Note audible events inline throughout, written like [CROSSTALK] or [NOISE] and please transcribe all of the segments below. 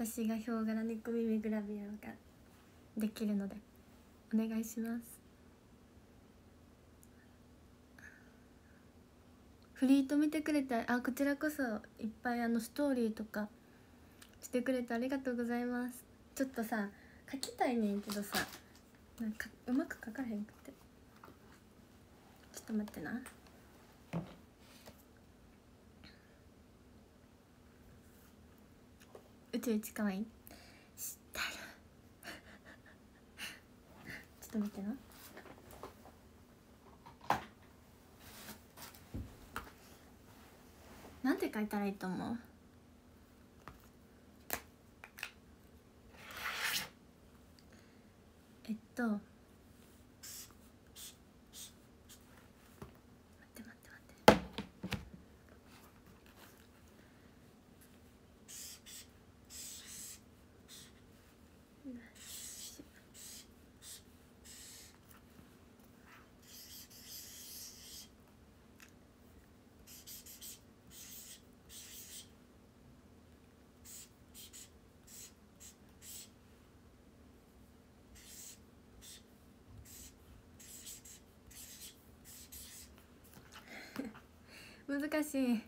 私がヒョウ柄猫耳グラビアができるのでお願いします。フリート見てくれてあこちらこそいっぱいあのストーリーとかしてくれてありがとうございます。ちょっとさ書きたいねんけどさなんかうまく書かへんくて。ちょっと待ってな。宇宙一かわいい。知ってる [LAUGHS] ちょっと見てな。なんて書いたらいいと思う？えっと待って待って待ってよし難しい。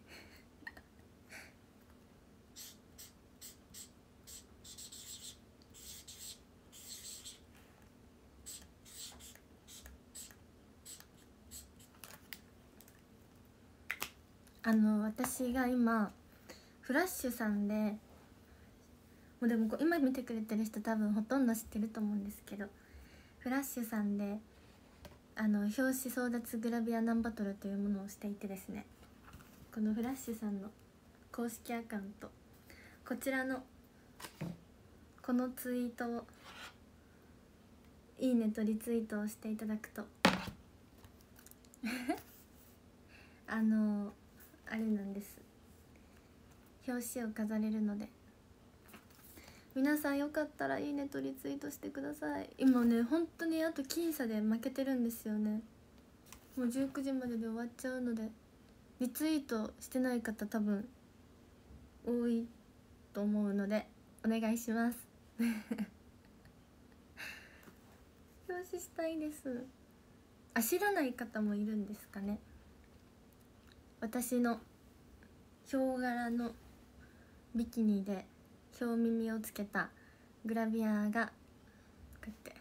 あの私が今フラッシュさんでもうでも今見てくれてる人多分ほとんど知ってると思うんですけどフラッシュさんであの表紙争奪グラビアナンバトルというものをしていてですね。このフラッシュさんの公式アカウント。こちらのこのツイートをいいねとリツイートをしていただくと [LAUGHS] あのあれなんです。表紙を飾れるので。皆さんよかったらいいねとリツイートしてください。今ね本当にあと僅差で負けてるんですよね。もう19時までで終わっちゃうので。リツイートしてない方多分多いと思うのでお願いします。[LAUGHS] 表紙したいです。あ知らない方もいるんですかね。私のヒョウ柄のビキニでヒョウ耳をつけたグラビアがこうやって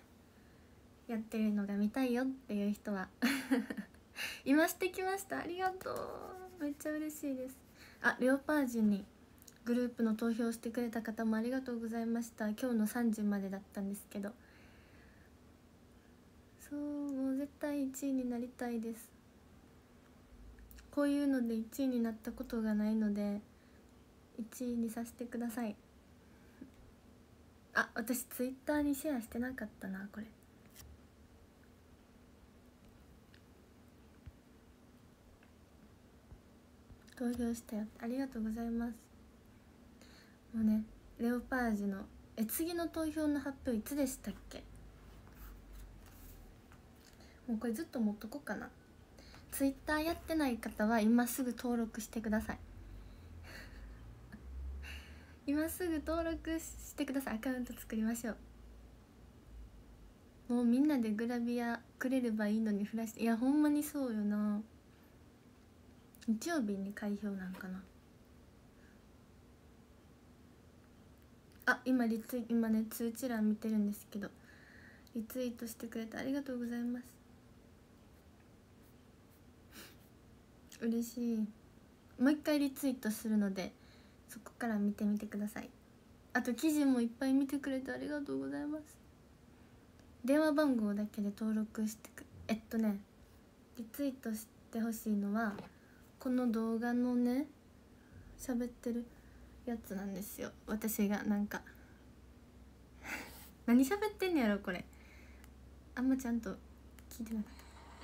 やってるのが見たいよっていう人は。[LAUGHS] 今してきました。ありがとう。めっちゃ嬉しいです。あレオパージュにグループの投票してくれた方もありがとうございました。今日の3時までだったんですけど。そうもう絶対1位になりたいです。こういうので1位になったことがないので1位にさせてください。あ私ツイッターにシェアしてなかったなこれ。投票したよ。ありがとうございます。もうねレオパージュのえ次の投票の発表いつでしたっけ？もうこれずっと持っとこうかな。ツイッターやってない方は今すぐ登録してください。[LAUGHS] 今すぐ登録してください。アカウント作りましょう。もうみんなでグラビアくれればいいのにフラッシュいやほんまにそうよな。日曜日に開票なんかな。あ今リツイ今ね通知欄見てるんですけどリツイートしてくれてありがとうございます。[LAUGHS] 嬉しい。もう一回リツイートするのでそこから見てみてください。あと記事もいっぱい見てくれてありがとうございます。電話番号だけで登録してくえっとねリツイートしてほしいのはこの動画のね喋ってるやつなんですよ。私がなんか。[LAUGHS] 何喋ってんのやろこれ。あんまちゃんと聞いてなかっ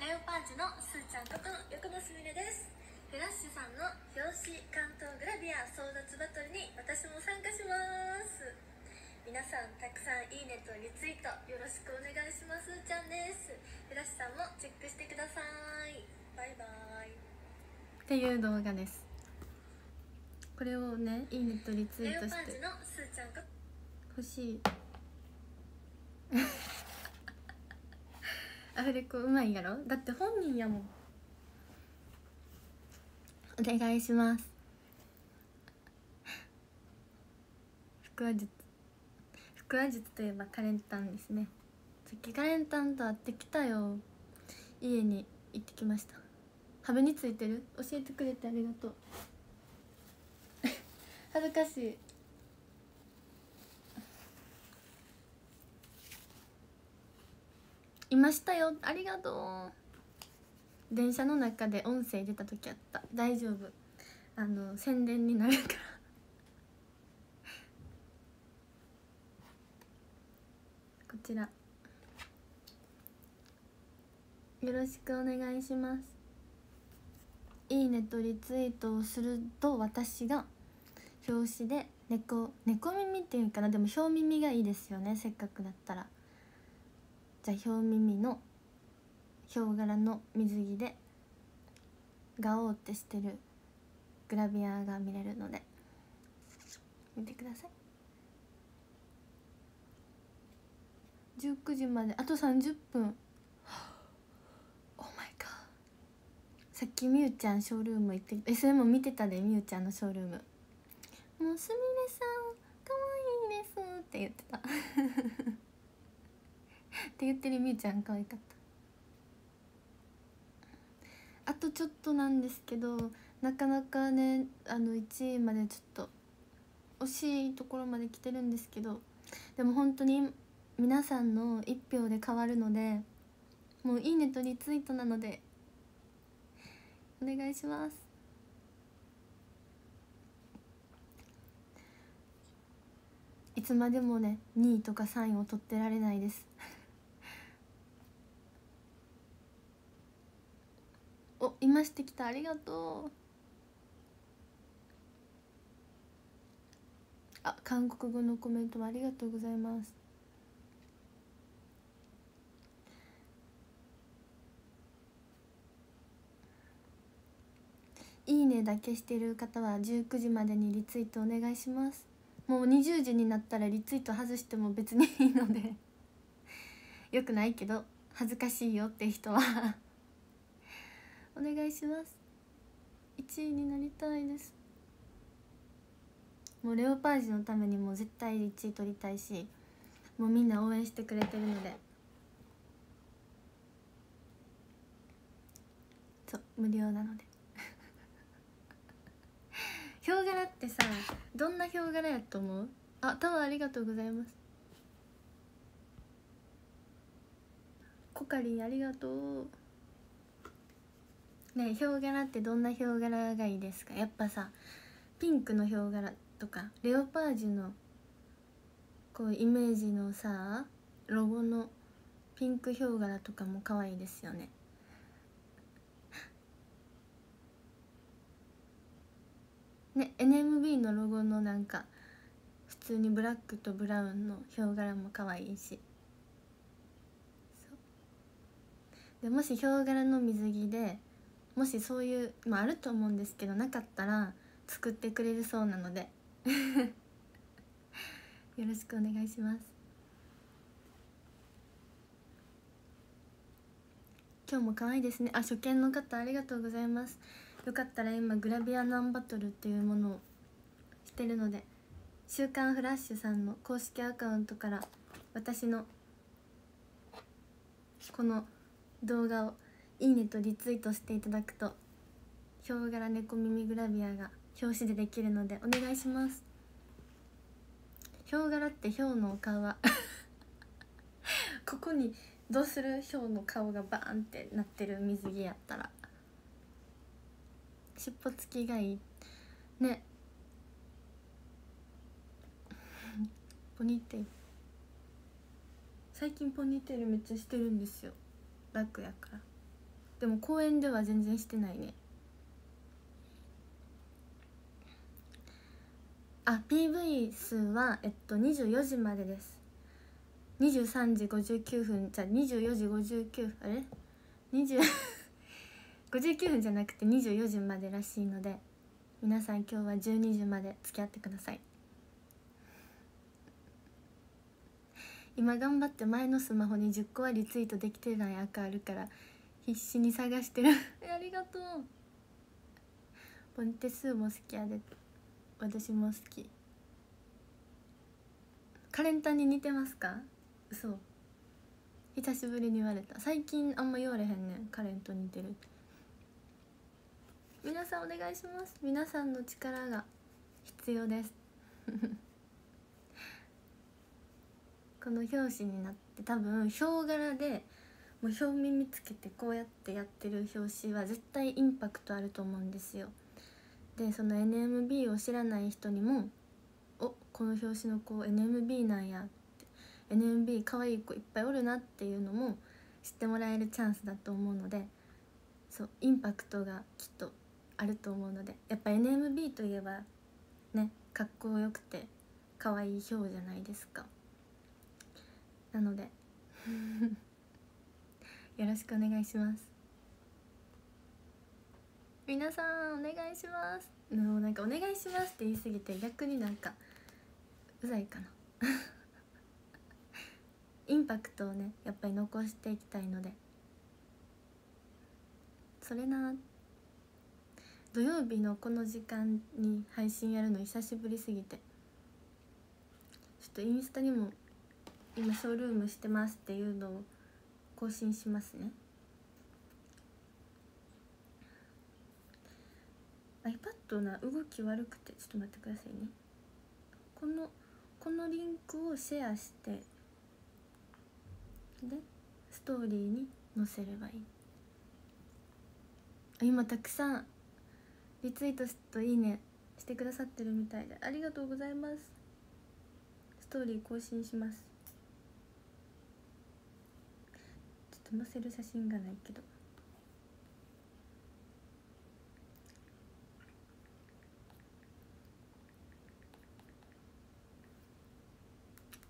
た。レオパージのすーちゃんこと横野すみれです。フラッシュさんの表紙関東グラビア争奪バトルに私も参加します。皆さんたくさんいいねとリツイートよろしくお願いします。すーちゃんです。フラッシュさんもチェックしてください。バイバイ。っていう動画です。これをねいいねとリツイートして。欲しい。[LAUGHS] アフレコうまいやろ？だって本人やもん。お願いします。腹話術。腹話術といえばカレンタンですね。さっきカレンタンと会ってきたよ。家に行ってきました壁についてる？教えてくれてありがとう。[LAUGHS] 恥ずかしい。いましたよ。ありがとう。電車の中で音声出た時あった。大丈夫。あの宣伝になるから。こちら。よろしくお願いします。いいねとリツイートをすると私が表紙で猫猫耳っていうかなでも表耳がいいですよねせっかくだったら。じゃあ表耳のヒョウ柄の水着でガオーってしてるグラビアが見れるので見てください。19時まであと30分オーマイガーさっきみゆちゃんショールーム行ってきた SM 見てたでみゆちゃんのショールーム。もうすみれさん可愛いいですって言ってた。[LAUGHS] って言ってるみゆちゃん可愛かった。あとちょっとなんですけどなかなかねあの1位までちょっと惜しいところまで来てるんですけどでも本当に皆さんの1票で変わるのでもういいねとリツイートなのでお願いします。いつまでもね2位とか3位を取ってられないです。[LAUGHS] お今してきた。ありがとう。あ韓国語のコメントもありがとうございます。いいねだけしてる方は19時までにリツイートお願いします。もう20時になったらリツイート外しても別にいいので。よくないけど恥ずかしいよって人は。お願いします。1位になりたいです。もうレオパージのためにも絶対1位取りたいしもうみんな応援してくれてるので。そう無料なので。ヒョウ柄ってさどんなヒョウ柄やと思う？あタワーありがとうございます。コカリンありがとう。ねヒョウ柄ってどんなヒョウ柄がいいですか？やっぱさピンクのヒョウ柄とかレオパージュのこうイメージのさロゴのピンクヒョウ柄とかも可愛いですよね。ね NMB のロゴのなんか普通にブラックとブラウンのヒョウ柄も可愛いし。でもしヒョウ柄の水着でもしそういうまああると思うんですけどなかったら作ってくれるそうなので。[LAUGHS] よろしくお願いします。今日も可愛いですね。あ初見の方ありがとうございます。よかったら今グラビアナンバトルっていうものをしてるので「週刊フラッシュ」さんの公式アカウントから私のこの動画をいいねとリツイートしていただくとヒョウ柄猫耳グラビアが表紙でできるのでお願いします。ヒョウ柄ってヒョウのお顔は [LAUGHS] ここにどうする？ヒョウの顔がバーンってなってる水着やったら。尻尾つきがいい。ね。ポニーテール最近ポニーテールめっちゃしてるんですよ。楽やから。でも公園では全然してないね。あ PV 数はえっと24時までです。23時59分。じゃあ24時59分。あれ？20 59分じゃなくて24時までらしいので皆さん今日は12時まで付き合ってください。今頑張って前のスマホに10個はリツイートできてない赤あるから必死に探してる。ありがとう。ポンテスーも好きやで。私も好き。カレンタンに似てますか？嘘。久しぶりに言われた。最近あんま言われへんねん。カレンと似てる皆さんお願いします。皆さんの力が必要です。[LAUGHS] この表紙になって多分ヒョウ柄でもう表耳つけてこうやってやってる表紙は絶対インパクトあると思うんですよ。でその NMB を知らない人にもおこの表紙の子 NMB なんやって。NMB 可愛い子いっぱいおるなっていうのも知ってもらえるチャンスだと思うのでそうインパクトがきっとあると思うのでやっぱ NMB といえばねかっこよくて可愛い表じゃないですか。なので [LAUGHS] よろしくお願いします。皆さんお願いします。もうなんかお願いしますって言い過ぎて逆になんかうざいかな。[LAUGHS] インパクトをねやっぱり残していきたいので。それな土曜日のこの時間に配信やるの久しぶりすぎて。ちょっとインスタにも今ショールームしてますっていうのを更新しますね。iPad な動き悪くてちょっと待ってくださいね。このこのリンクをシェアしてでストーリーに載せればいい。今たくさんリツイートといいねしてくださってるみたいでありがとうございます。ストーリー更新します。ちょっと載せる写真がないけど。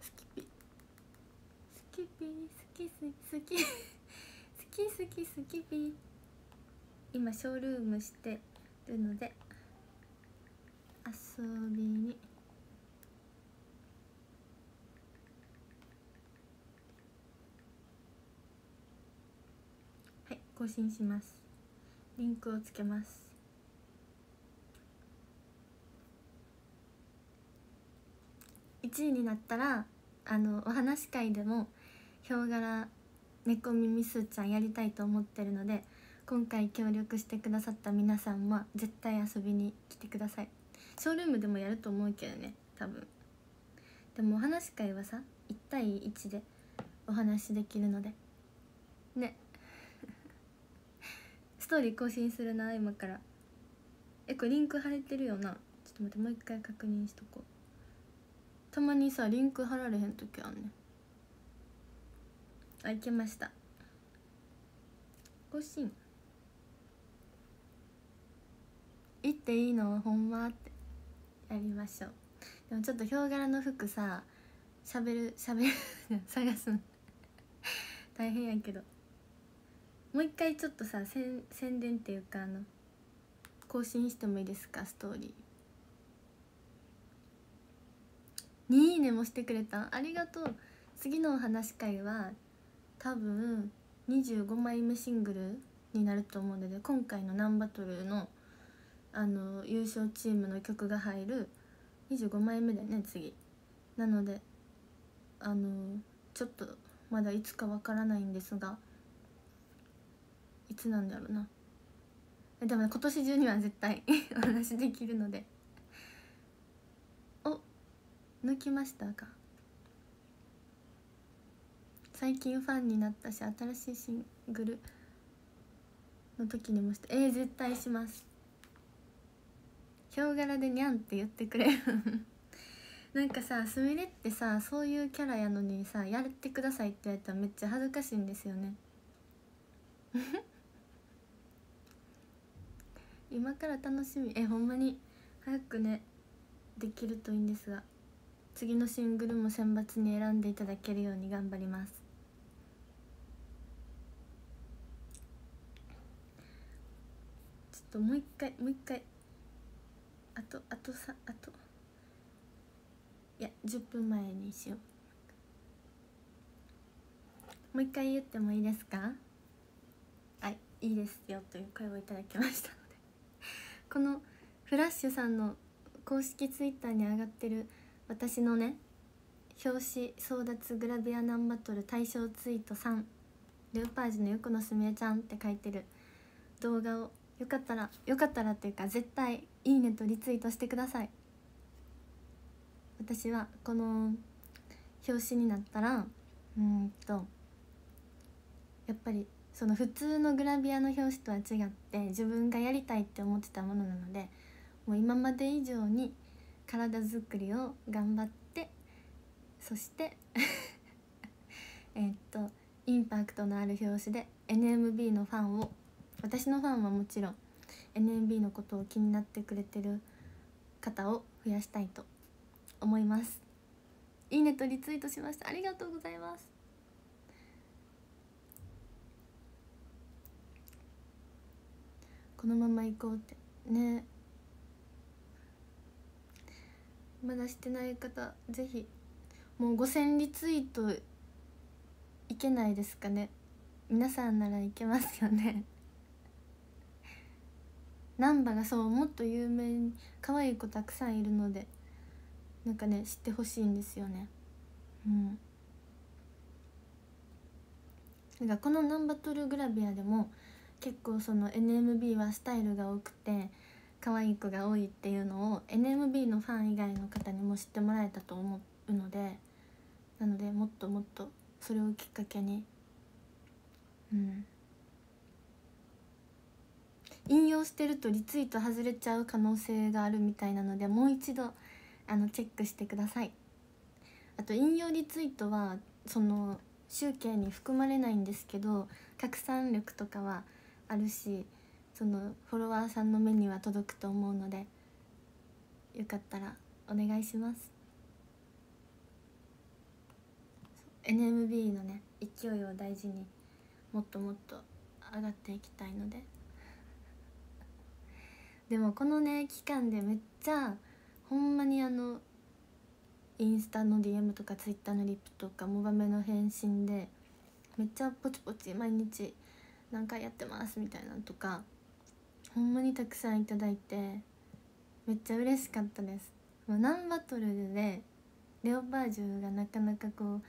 スキピ。スキピ。好き好き好き好き好きピ。今ショールームしてるので遊びに。はい更新します。リンクをつけます。1位になったらあのお話し会でもヒョウ柄猫耳すーちゃんやりたいと思ってるので今回協力してくださった皆さんは絶対遊びに来てください。ショールームでもやると思うけどね多分。でもお話し会はさ1対1でお話できるので。ね。[LAUGHS] ストーリー更新するな今から。えこれリンク貼れてるよな。ちょっと待ってもう一回確認しとこう。たまにさリンク貼られへん時あんねん。あいけました。更新。行っていいの？ほんまって。やりましょう。でもちょっとヒョウ柄の服さしゃべるしゃべる [LAUGHS] 探すの。大変やけど。もう一回ちょっとさ宣宣伝っていうかあの更新してもいいですか？ストーリー。2いいねもしてくれたありがとう。次のお話会は多分25枚目シングルになると思うので今回の「ナンバトルの」あの優勝チームの曲が入る25枚目だよね次。なのであのちょっとまだいつかわからないんですがいつなんだろうな。でも、ね、今年中には絶対 [LAUGHS] お話できるので。お抜きましたか。最近ファンになったし新しいシングルの時にもしてえー、絶対します。ヒョウ柄でにゃんって言ってくれ [LAUGHS] なんかさすみれってさそういうキャラやのにさやってくださいって言われたらめっちゃ恥ずかしいんですよね。[LAUGHS] 今から楽しみ。えほんまに。早くねできるといいんですが。次のシングルも選抜に選んでいただけるように頑張ります。ちょっともう一回もう一回。とあとさあと。いや10分前にしよう。もう一回言ってもいいですか？あいいいですよという声をいただきましたので。[LAUGHS] このフラッシュさんの公式ツイッターに上がってる私のね表紙争奪グラビアナンバトル対象ツイート3レオパージュの横野すみえちゃんって書いてる動画をよかったらよかったらっていうか絶対いいねとリツイートしてください。私はこの表紙になったらうんとやっぱりその普通のグラビアの表紙とは違って自分がやりたいって思ってたものなのでもう今まで以上に体づくりを頑張ってそして [LAUGHS] えっとインパクトのある表紙で NMB のファンを私のファンはもちろん NMB のことを気になってくれてる方を増やしたいと思います。いいねとリツイートしました。ありがとうございます。このまま行こうって。ね。まだしてない方ぜひ。もう5000リツイートいけないですかね。皆さんならいけますよね。難波がそうもっと有名に可愛い子たくさんいるのでなんかね知ってほしいんですよね。うん。なんかこのナンバトルグラビアでも結構その NMB はスタイルが多くて可愛い子が多いっていうのを NMB のファン以外の方にも知ってもらえたと思うのでなのでもっともっとそれをきっかけにうん。引用してるとリツイート外れちゃう可能性があるみたいなのでもう一度あのチェックしてください。あと引用リツイートはその集計に含まれないんですけど拡散力とかはあるしそのフォロワーさんの目には届くと思うのでよかったらお願いします。NMB のね勢いを大事にもっともっと上がっていきたいので。でもこのね期間でめっちゃほんまにあのインスタの DM とか Twitter のリップとかモバメの返信でめっちゃポチポチ毎日何回やってますみたいなとかほんまにたくさんいただいてめっちゃ嬉しかったです。もうナンバトルでレオパージュがなかなかこう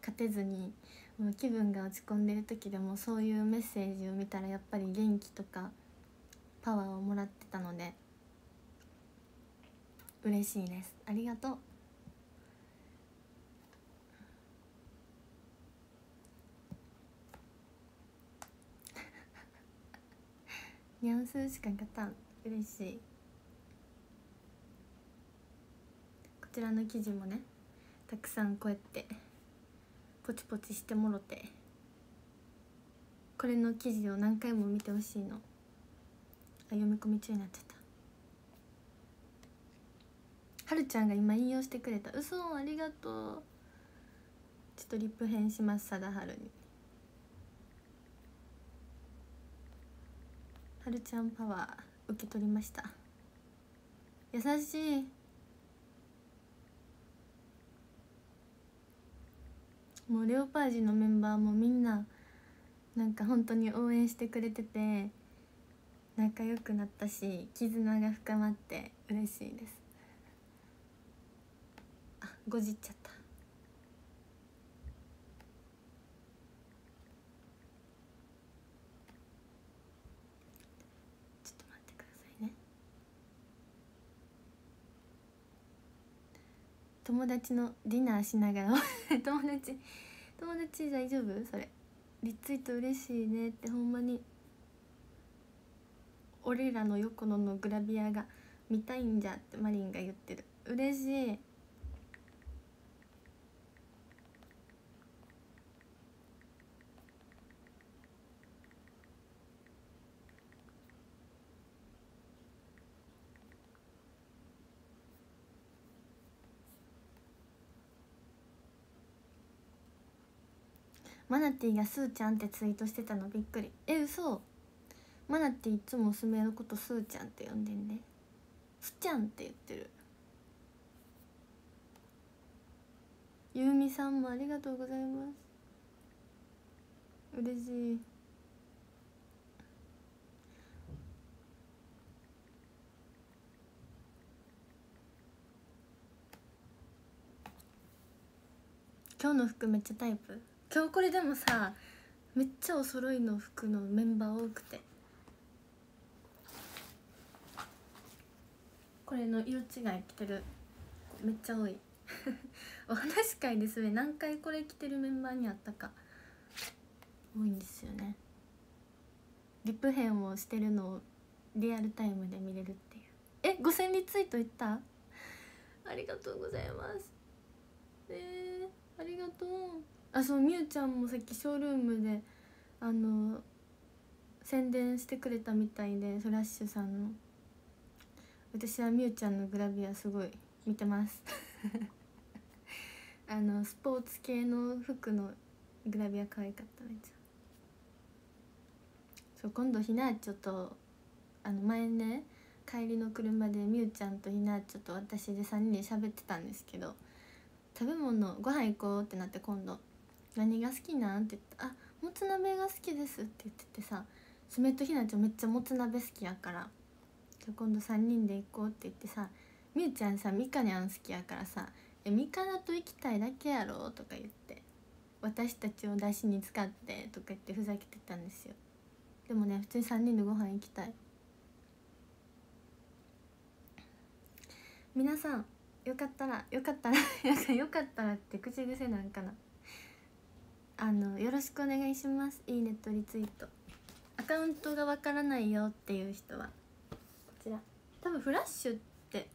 勝てずにもう気分が落ち込んでる時でもそういうメッセージを見たらやっぱり元気とかパワーをもらってたので嬉しいです。ありがとう。ニャンスーしか勝たん嬉しい。こちらの記事もねたくさんこうやってポチポチしてもろてこれの記事を何回も見てほしいの。読み込み中になっちゃった。はるちゃんが今引用してくれた。嘘ありがとう。ちょっとリップ返します貞治に。はるちゃんパワー受け取りました。優しい。もうレオパージのメンバーもみんななんか本当に応援してくれてて仲良くなったし絆が深まって嬉しいです。あごじっちゃった。ちょっと待ってくださいね。友達のディナーしながら [LAUGHS] 友達友達大丈夫？それ。リツイート嬉しいねってほんまに俺らの横野のグラビアが見たいんじゃってマリンが言ってる。嬉しい。マナティーがスーちゃんってツイートしてたのびっくり。え嘘。マナティーいつも娘のことスーちゃんって呼んでんね。スちゃんって言ってる。ゆうみさんもありがとうございます。嬉しい。今日の服めっちゃタイプ。今日これでもさめっちゃお揃いの服のメンバー多くて。これの色違い着てる。めっちゃ多い。[LAUGHS] お話し会ですね何回これ着てるメンバーにあったか。多いんですよね。リップ編をしてるのをリアルタイムで見れるっていう。え5000リツイートいった？ありがとうございます。えー、ありがとう。あそうみゆちゃんもさっきショールームであの宣伝してくれたみたいでフラッシュさんの私はみゆちゃんのグラビアすごい見てます [LAUGHS] あのスポーツ系の服のグラビア可愛かっためっちゃそう今度ひなっちょとあの前ね帰りの車でみゆちゃんとひなっちょと私で3人で喋ってたんですけど食べ物ご飯行こうってなって今度「何が好きなん?」って言って「あもつ鍋が好きです」って言っててさすめとひなちゃんめっちゃもつ鍋好きやからじゃ今度3人で行こうって言ってさみゆちゃんさみかにゃん好きやからさ「みかだと行きたいだけやろ」とか言って「私たちをだしに使って」とか言ってふざけてたんですよ。でもね普通に3人でご飯行きたい。皆さんよかったらよかったら [LAUGHS] よかったらって口癖なんかな。あのよろしくお願いします。いいねとリツイート。アカウントがわからないよっていう人は。多分フラッシュって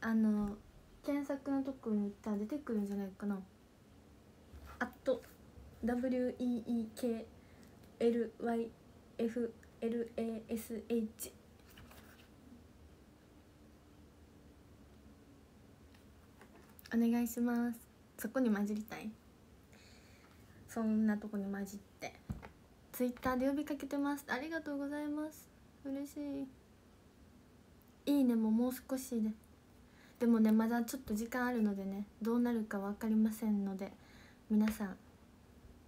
あの検索のとこに行ったら出てくるんじゃないかな。あと WEEKLYFLASH お願いします。そこに混じりたい。そんなとこに混じって。ツイッターで呼びかけてます。ありがとうございます。嬉しい。いいねももう少しででもねまだちょっと時間あるのでねどうなるか分かりませんので皆さん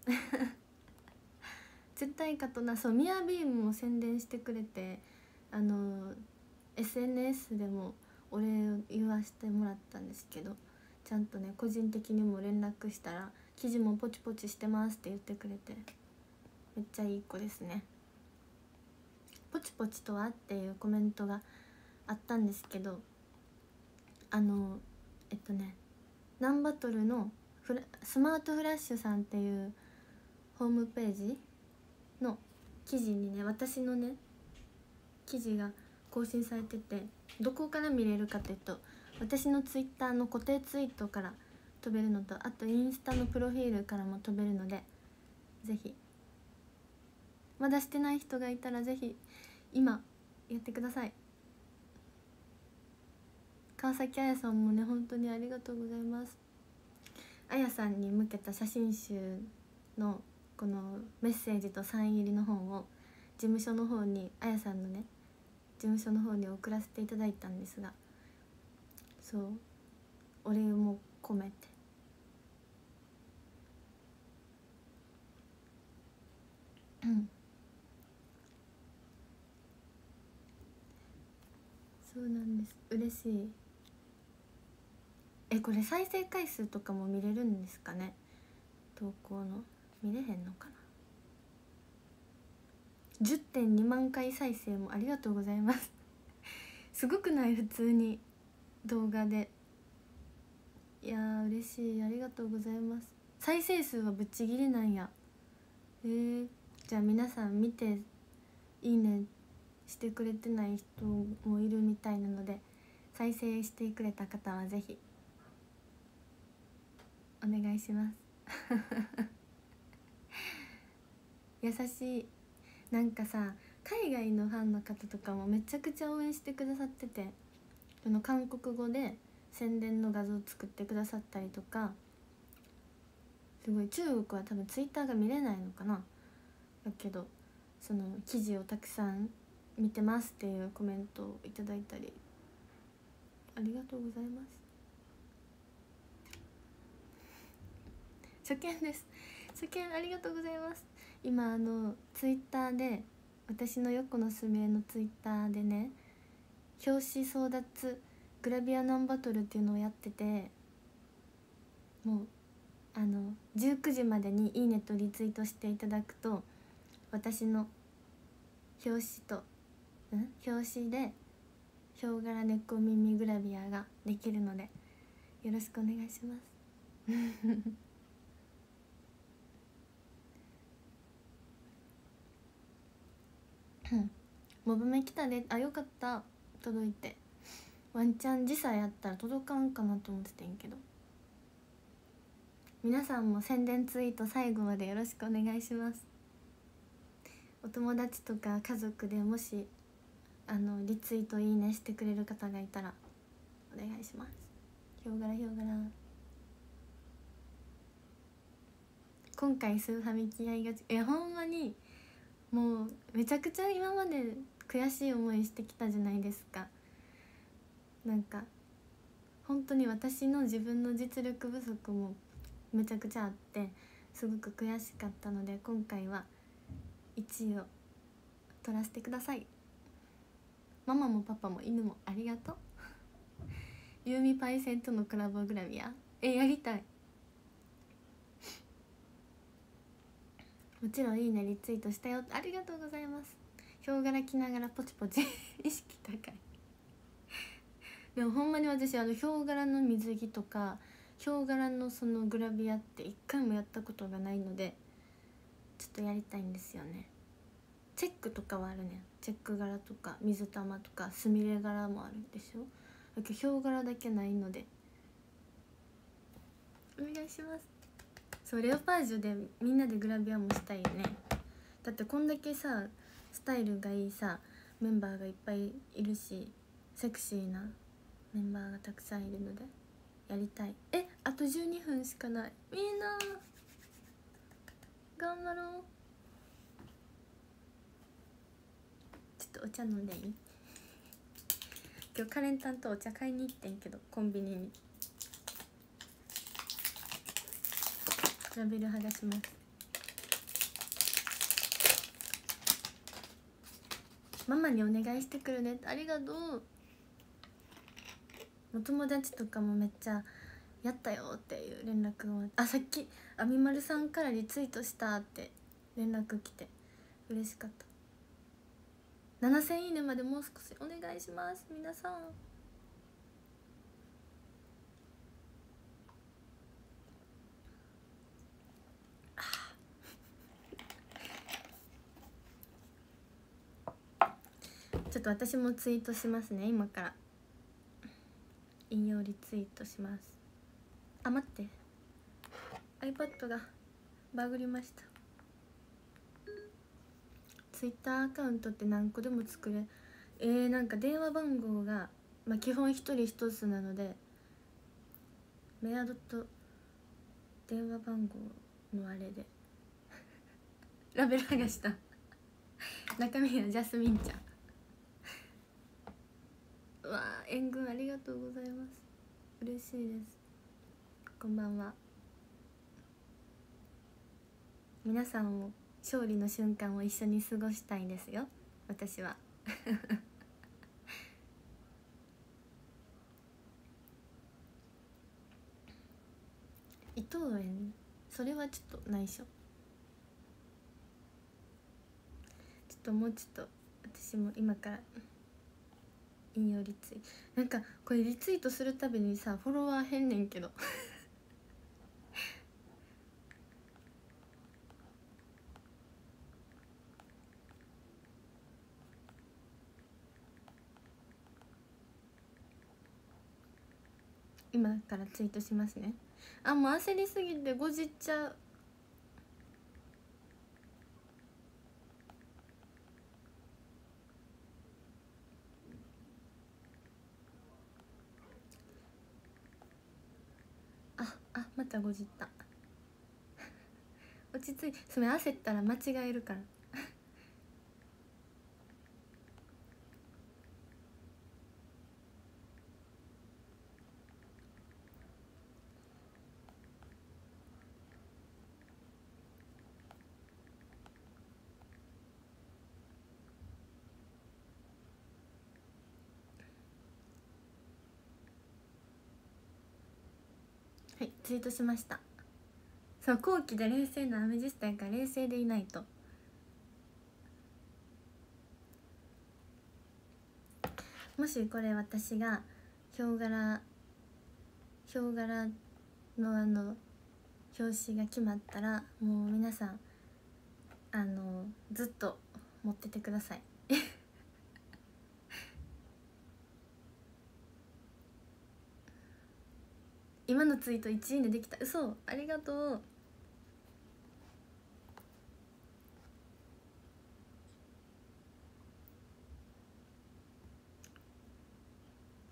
[LAUGHS] 絶対かとなそうミヤビームも宣伝してくれてあの SNS でもお礼を言わせてもらったんですけどちゃんとね個人的にも連絡したら「記事もポチポチしてます」って言ってくれてめっちゃいい子ですね。ポチポチとはっていうコメントがあったんですけどあのえっとねナンバトルのスマートフラッシュさんっていうホームページの記事にね私のね記事が更新されててどこから見れるかというと私のツイッターの固定ツイートから飛べるのとあとインスタのプロフィールからも飛べるのでぜひ。まだしてない人がいたらぜひ今やってください。川崎彩さんもね本当にありがとうございます。彩さんに向けた写真集のこのメッセージとサイン入りの本を事務所の方に彩さんのね事務所の方に送らせていただいたんですがそうお礼も込めて。うん。そうなんです。嬉しい。えこれ再生回数とかも見れるんですかね？投稿の？見れへんのかな？10.2万回再生もありがとうございます。[LAUGHS] すごくない？普通に。動画で。いやー嬉しい。ありがとうございます。再生数はぶっちぎりなんや。えー、じゃあ皆さん見ていいね。してくれてない人もいるみたいなので再生してくれた方はぜひ。お願いします。[LAUGHS] 優しい。なんかさ海外のファンの方とかもめちゃくちゃ応援してくださっててその韓国語で宣伝の画像を作ってくださったりとかすごい中国は多分ツイッターが見れないのかな。だけどその記事をたくさん見てますっていうコメントをいただいたりありがとうございます。初見です。初見ありがとうございます。今あのツイッターで私の横のすみれのツイッターでね表紙争奪グラビアナンバトルっていうのをやっててもうあの19時までに「いいね」とリツイートしていただくと私の表紙と、ん、表紙でヒョウ柄猫耳グラビアができるのでよろしくお願いします。モブメ来たで。あよかった。届いて。ワンチャン時差やったら届かんかなと思っててんけど。皆さんも宣伝ツイート最後までよろしくお願いします。お友達とか家族でもしあのリツイートいいねしてくれる方がいたらお願いします。ヒョウ柄ヒョウ柄今回スーファミ気合がちえほんまにもうめちゃくちゃ今まで悔しい思いしてきたじゃないですか。なんか本当に私の自分の実力不足もめちゃくちゃあってすごく悔しかったので今回は1位を取らせてください。ママもパパも犬もありがとう。ユーミパイセンとのコラボグラビアえやりたい。もちろんいいねリツイートしたよ。ありがとうございます。ヒョウ柄着ながらポチポチ。[LAUGHS] 意識高い。でもほんまに私あのヒョウ柄の水着とかヒョウ柄のそのグラビアって一回もやったことがないのでちょっとやりたいんですよね。チェックとかはあるね。チェック柄とか水玉とかすみれ柄もあるでしょ。だけどヒョウ柄だけないので。お願いします。そうレオパージュでみんなでグラビアもしたいよね。だってこんだけさスタイルがいいさメンバーがいっぱいいるしセクシーなメンバーがたくさんいるのでやりたい。えあと12分しかない。みんな頑張ろう。ちょっとお茶飲んでいい？[LAUGHS] 今日カレンタンとお茶買いに行ってんけどコンビニに。ラベル剥がしますママにお願いしてくるねありがとう。お友達とかもめっちゃ「やったよ」っていう連絡を。あさっきあみまるさんからリツイートしたって連絡来て。嬉しかった。7000いいねまでもう少しお願いします。皆さん。っと私もツイートしますね今から。引用リツイートします。あ待って。iPad がバグりました。ツイッターアカウントって何個でも作れえー、なんか電話番号が、まあ、基本一人一つなのでメアドと電話番号のあれで。[LAUGHS] ラベル剥がした中身はジャスミンちゃんうわ援軍ありがとうございます。嬉しいです。こんばんは。皆さんも勝利の瞬間を一緒に過ごしたいですよ。私は。[LAUGHS] 伊藤園？それはちょっと内緒。ちょっともうちょっと私も今から。引用リツイなんかこれリツイートするたびにさフォロワー変ねんけど今からツイートしますね。あもう焦りすぎてごじっちゃうああまたごじった。[LAUGHS] 落ち着いそれ焦ったら間違えるから。ツイートしました。そう後期で冷静なアメジスタやから冷静でいないと。もしこれ私がヒョウ柄ヒョウ柄のあの表紙が決まったらもう皆さんあのずっと持っててください。今のツイート1位でできた。嘘。ありがとう。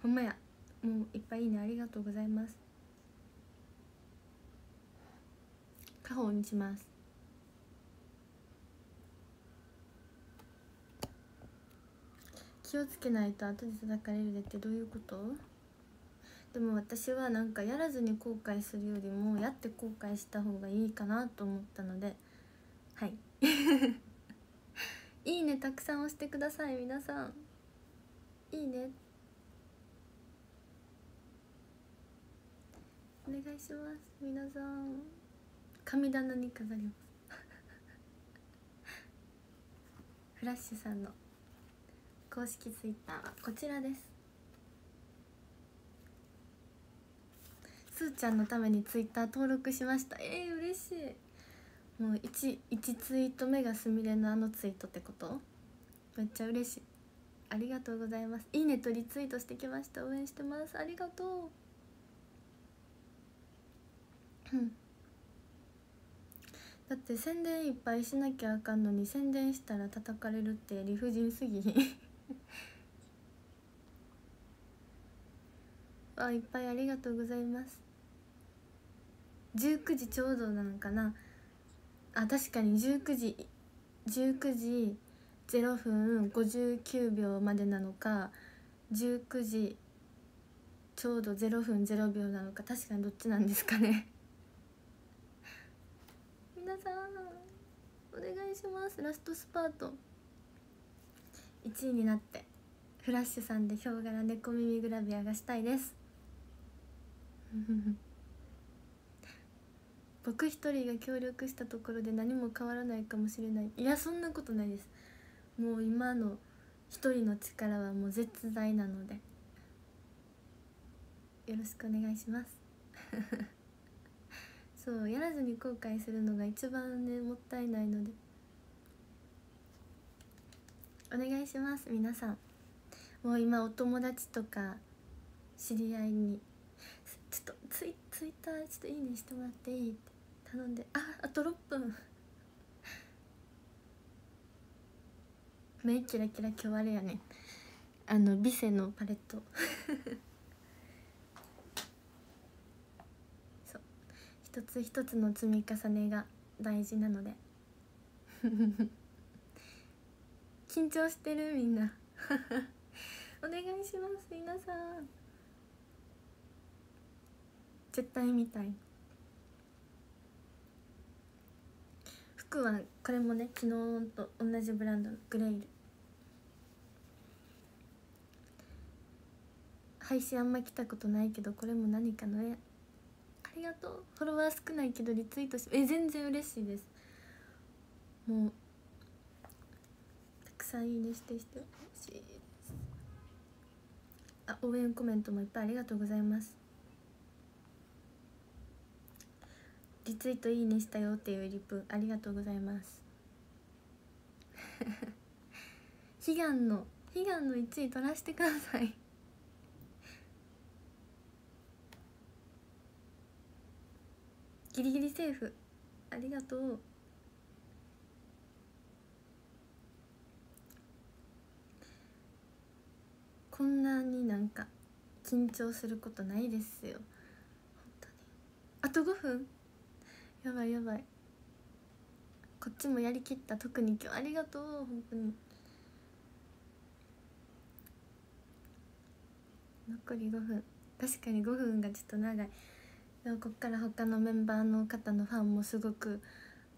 ほんまや。もういっぱいいいね。ありがとうございます。家宝にします。気をつけないと後で叩かれるでってどういうこと？でも私はなんかやらずに後悔するよりもやって後悔した方がいいかなと思ったのではい。[LAUGHS] いいねたくさん押してください皆さん。いいね。お願いします皆さん。神棚に飾ります。[LAUGHS] フラッシュさんの公式ツイッターはこちらです。すーちゃんのためにツイッター登録しました。えー、嬉しい。もう 1, 1ツイート目がすみれのあのツイートってこと？めっちゃ嬉しい。ありがとうございます。いいねとリツイートしてきました。応援してます。ありがとう。だって宣伝いっぱいしなきゃあかんのに宣伝したら叩かれるって理不尽すぎ。[LAUGHS] あいっぱいありがとうございます。19時ちょうどなのかな。あ確かに19時19時0分59秒までなのか19時ちょうど0分0秒なのか確かにどっちなんですかね。[LAUGHS] 皆さんお願いします。ラストスパート。1位になってフラッシュさんでヒョウ柄猫耳グラビアがしたいです。[LAUGHS] 僕一人が協力したところで何も変わらないかもしれない。いやそんなことないです。もう今の一人の力はもう絶大なので。よろしくお願いします。[LAUGHS] そうやらずに後悔するのが一番ねもったいないので。お願いします皆さん。もう今お友達とか知り合いに。ちょっとツイツイッターちょっといいねしてもらっていい？って頼んで。ああと6分。目キラキラ今日あれやね。あのビセのパレット。[LAUGHS] そう。一つ一つの積み重ねが大事なので。[LAUGHS] 緊張してるみんな。[LAUGHS] お願いします皆さん。絶対見たい。服はこれもね昨日と同じブランドのグレイル。配信あんま来たことないけどこれも何かの絵ありがとう。フォロワー少ないけどリツイートしえ全然嬉しいです。もうたくさんいいねしてしてほしいです。あ応援コメントもいっぱいありがとうございます。リツイートいいねしたよっていうリプありがとうございます。悲願の悲願の1位取らせてください。ギリギリセーフ。ありがとう。こんなになんか緊張することないですよ。本当に。あと5分。やばいやばい。こっちもやりきった。特に今日ありがとう。本当に。残り5分。確かに5分がちょっと長い。でもこっから他のメンバーの方のファンもすごく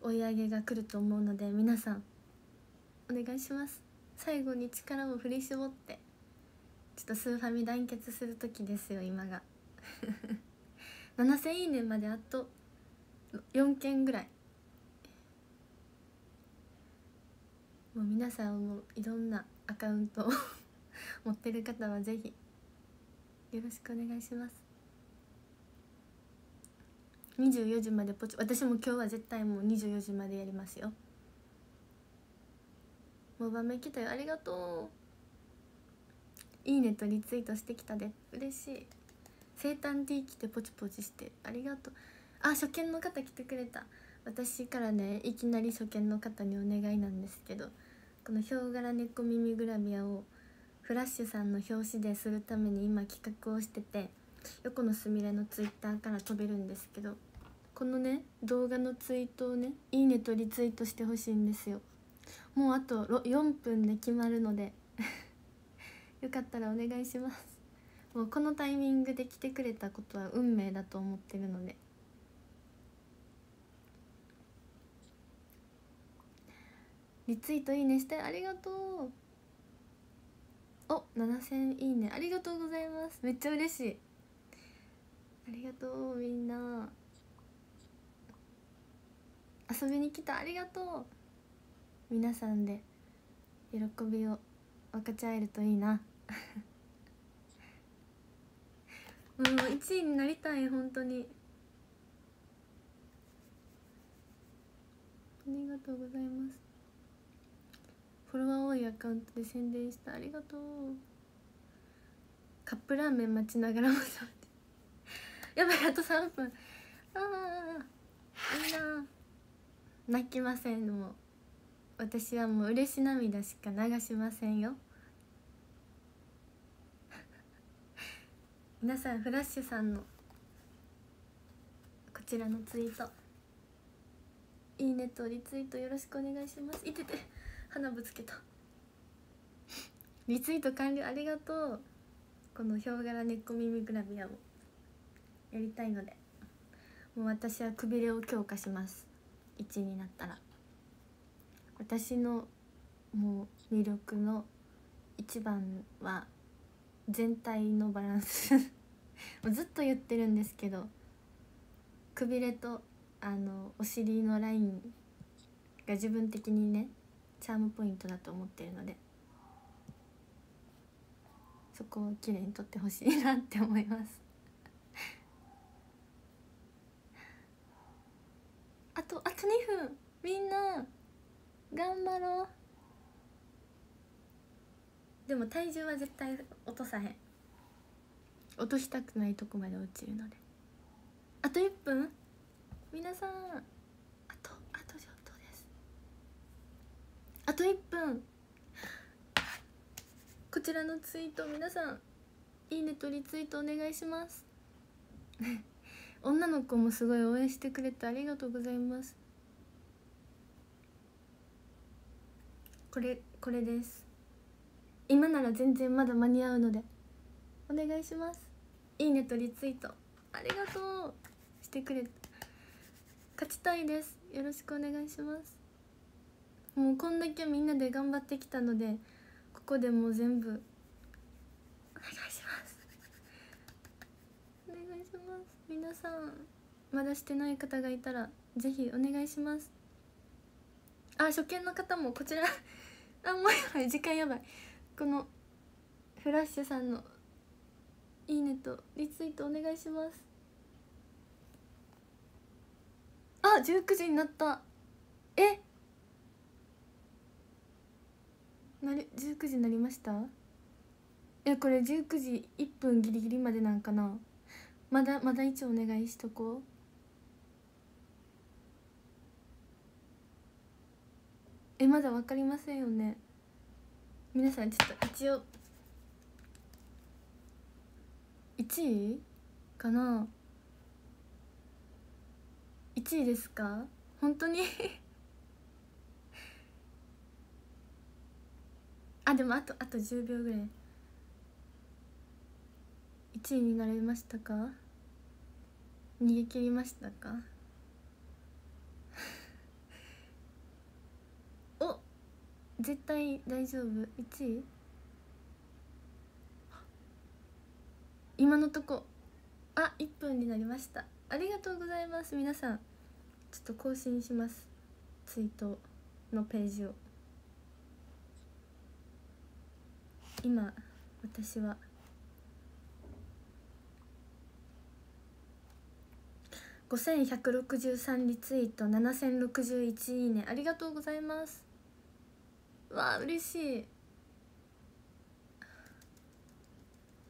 追い上げが来ると思うので皆さんお願いします。最後に力を振り絞って。ちょっとスーファミ団結する時ですよ今が。[LAUGHS] 7000いいねまであと。4件ぐらい。もう皆さんもいろんなアカウントを [LAUGHS] 持ってる方はぜひよろしくお願いします。24時までポチ私も今日は絶対もう24時までやりますよ。もう場面来たよ。ありがとう。いいねとリツイートしてきたで。嬉しい。生誕 T 来てポチポチして。ありがとう。あ初見の方来てくれた。私からねいきなり初見の方にお願いなんですけどこのヒョウ柄猫耳グラビアをフラッシュさんの表紙でするために今企画をしてて横のすみれのツイッターから飛べるんですけどこのね動画のツイートをねいいねとリツイートしてほしいんですよ。もうあと4分で決まるので [LAUGHS] よかったらお願いします。もうこのタイミングで来てくれたことは運命だと思ってるので。リツイートいいねしてありがとう。お7000いいね。ありがとうございます。めっちゃ嬉しい。ありがとうみんな。遊びに来た。ありがとう。皆さんで喜びを分かち合えるといいな。[LAUGHS] もう1位になりたい本当に。ありがとうございます。フォロワー多いアカウントで宣伝した。ありがとう。カップラーメン待ちながらも食べて。やばいあと3分。ああいいな泣きませんも。う私はもう嬉し涙しか流しませんよ。[LAUGHS] 皆さんフラッシュさんのこちらのツイート。いいねとリツイートよろしくお願いします。いてて。鼻ぶつけた。リツイート完了ありがとう。このヒョウ柄猫耳グラビアをやりたいので。もう私はくびれを強化します。1位になったら。私のもう魅力の一番は全体のバランス。[LAUGHS] もうずっと言ってるんですけど。くびれとあのお尻のラインが自分的にねチャームポイントだと思ってるのでそこをきれいにとってほしいなって思います。[LAUGHS] あとあと2分。みんな頑張ろう。でも体重は絶対落とさへん。落としたくないとこまで落ちるので。あと1分。皆さんあとあとちょっとですあと1分。こちらのツイート皆さんいいねとリツイートお願いします。[LAUGHS] 女の子もすごい応援してくれてありがとうございます。これこれです。今なら全然まだ間に合うのでお願いします。いいねとリツイートありがとう。してくれ勝ちたいです。よろしくお願いします。もうこんだけみんなで頑張ってきたのでここでもう全部お願いします。お願いします。皆さんまだしてない方がいたらぜひお願いします。あ初見の方もこちら。[LAUGHS] あもうやばい。時間やばい。このフラッシュさんのいいねとリツイートお願いします。あ19時になった。えっなり19時になりました？えこれ19時1分ギリギリまでなんかな。まだまだ一応お願いしとこう。えまだ分かりませんよね。皆さんちょっと一応1位かな？1位ですか？本当に？あでもあとあと10秒ぐらい。1位になれましたか？逃げ切りましたか？[LAUGHS] お絶対大丈夫。1位？今のとこ。あ1分になりました。ありがとうございます。皆さんちょっと更新します。ツイートのページを。今私は。5163リツイート7061いいね。ありがとうございます。わあ嬉しい。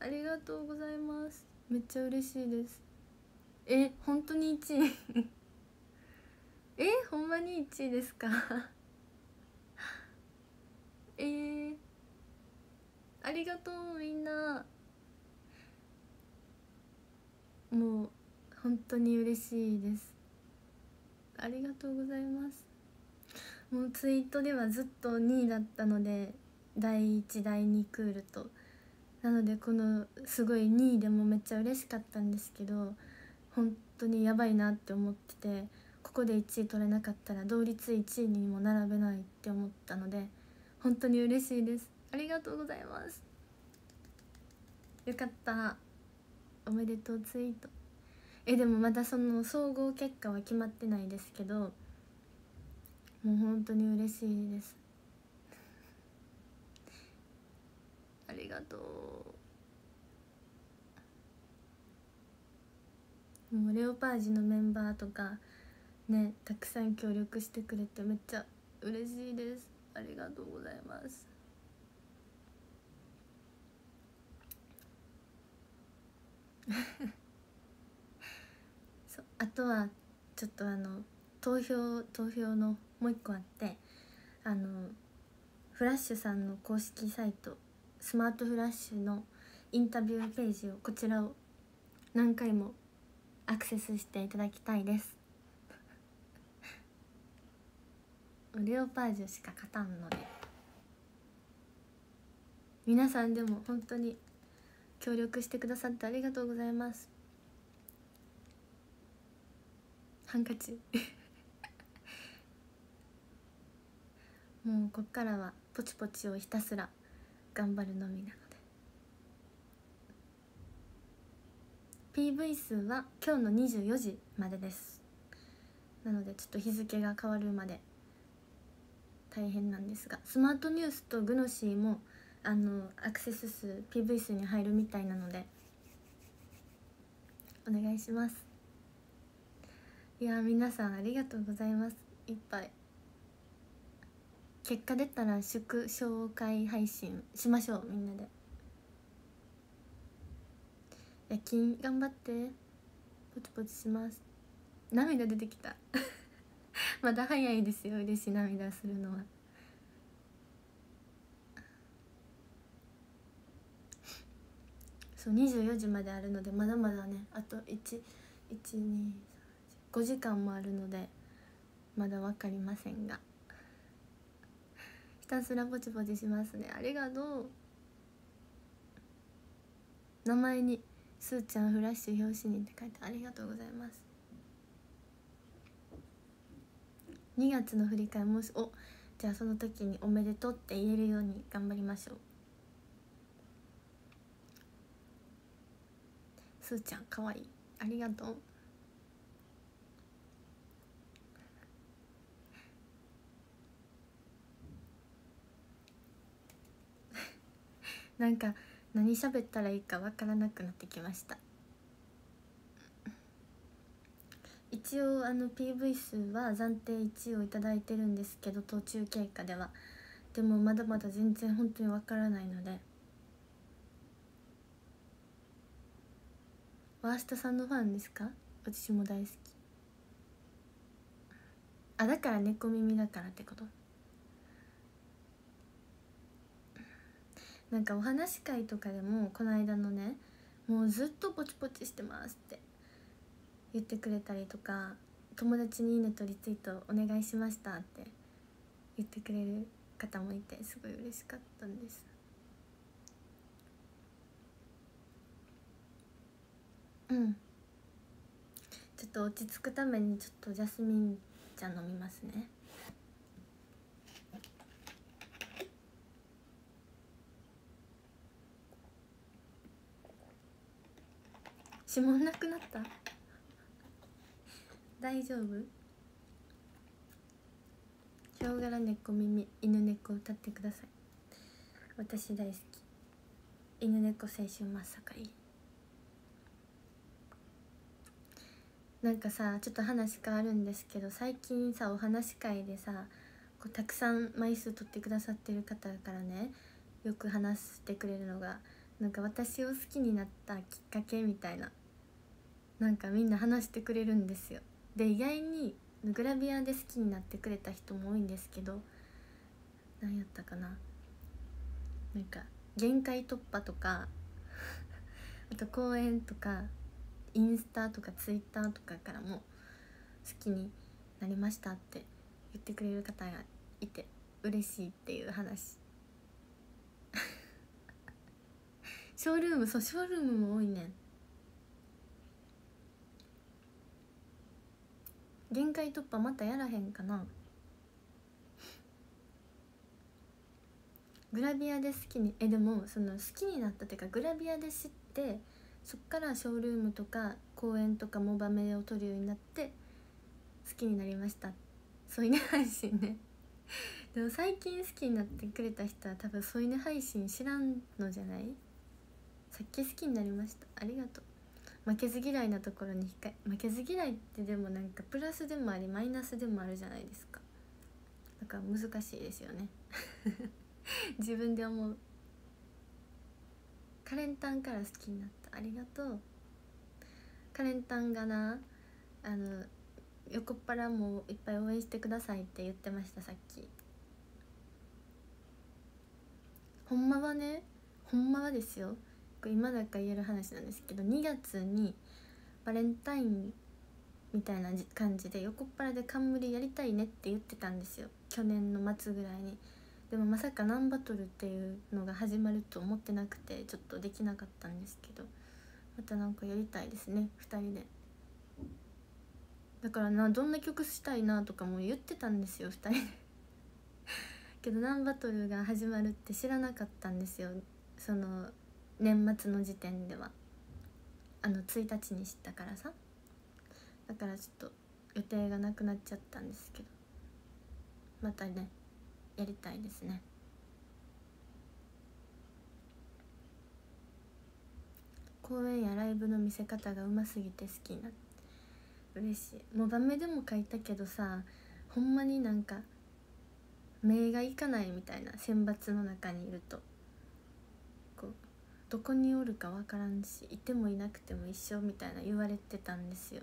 ありがとうございます。めっちゃ嬉しいです。え本当に1位？[LAUGHS] えほんまに1位ですか？[LAUGHS] えー、ありがとうみんな。もう本当に嬉しいです。ありがとうございます。もうツイートではずっと2位だったので第1第2クールと。なのでこのすごい2位でもめっちゃ嬉しかったんですけど本当にやばいなって思っててここで1位取れなかったら同率1位にも並べないって思ったので本当に嬉しいです。ありがとうございます。よかった。おめでとうツイート。えでもまだその総合結果は決まってないですけどもう本当に嬉しいです。ありがとう。もうレオパージのメンバーとかねたくさん協力してくれてめっちゃ嬉しいです。ありがとうございます。[LAUGHS] そうあとはちょっとあの投票投票のもう一個あってあのフラッシュさんの公式サイトスマートフラッシュのインタビューページをこちらを何回もアクセスしていただきたいです。レオパージュしか勝たんので。皆さんでも本当に協力してくださってありがとうございます。ハンカチ。もうこっからはポチポチをひたすら頑張るのみなので。PV 数は今日の24時までです。なのでちょっと日付が変わるまで大変なんですがスマートニュースとグノシーもあのアクセス数 PV 数に入るみたいなので。お願いします。いや皆さんありがとうございます。いっぱい。結果出たら祝勝会配信しましょうみんなで。夜勤頑張って。ポチポチします。涙出てきた。[LAUGHS] まだ早いですよ嬉しい涙するのは。そう24時まであるのでまだまだねあと112 5時間もあるのでまだ分かりませんが。ひたすらポチポチしますね。ありがとう。名前に「すーちゃんフラッシュ表紙に」って書いてありがとうございます。2月の振り返りもしおじゃあその時に「おめでとう」って言えるように頑張りましょう。すーちゃんかわいい。ありがとう。[LAUGHS] なんか何喋ったらいいかわからなくなってきました。一応あの PV 数は暫定1位を頂いてるんですけど途中経過では。でもまだまだ全然本当にわからないので。ワーストさんのファンですか？私も大好き。あだから猫耳だからってこと？なんかお話し会とかでもこの間のねもうずっとポチポチしてますって言ってくれたりとか友達に「いいね」とリツイートお願いしましたって言ってくれる方もいてすごい嬉しかったんです。うん。ちょっと落ち着くためにちょっとジャスミン茶飲みますね。指紋なくなった？大丈夫？ヒョウ柄猫耳犬猫歌ってください。私大好き。犬猫青春真っ盛り。なんかさちょっと話変わるんですけど最近さお話会でさこうたくさん枚数取ってくださってる方からねよく話してくれるのがなんか私を好きになったきっかけみたいななんかみんな話してくれるんですよ。で意外にグラビアで好きになってくれた人も多いんですけど何やったかな。なんか限界突破とか [LAUGHS] あと公演とかインスタとかツイッターとかからも好きになりましたって言ってくれる方がいて嬉しいっていう話。[LAUGHS] ショールームそうショールームも多いねん。限界突破またやらへんかな。グラビアで好きにえでもその好きになったっていうかグラビアで知ってそっからショールームとか公演とかモバメを撮るようになって好きになりました。添い寝配信ね。[LAUGHS] でも最近好きになってくれた人は多分添い寝配信知らんのじゃない？さっき好きになりました。ありがとう。負けず嫌いなところに控え負けず嫌いってでもなんかプラスでもありマイナスでもあるじゃないですか。だから難しいですよね。[LAUGHS] 自分で思う。カレンタンから好きになった。ありがとう。カレンタンがなあの横っ腹もいっぱい応援してくださいって言ってましたさっき。ほんまはねほんまはですよ。これ今だから言える話なんですけど2月にバレンタインみたいな感じで横っ腹で冠やりたいねって言ってたんですよ。去年の末ぐらいに。でもまさかナンバトルっていうのが始まると思ってなくてちょっとできなかったんですけど。またなんかやりたいですね2人で。だからなどんな曲したいなとかも言ってたんですよ2人で。[LAUGHS] けどナンバトルが始まるって知らなかったんですよその年末の時点では。あの1日に知ったからさ。だからちょっと予定がなくなっちゃったんですけど。またねやりたいですね。公演やライブの見せ方がうますぎて好きな嬉しい。もう場面でも書いたけどさほんまになんか目がいかないみたいな選抜の中にいると。こうどこにおるか分からんしいてもいなくても一緒みたいな言われてたんですよ。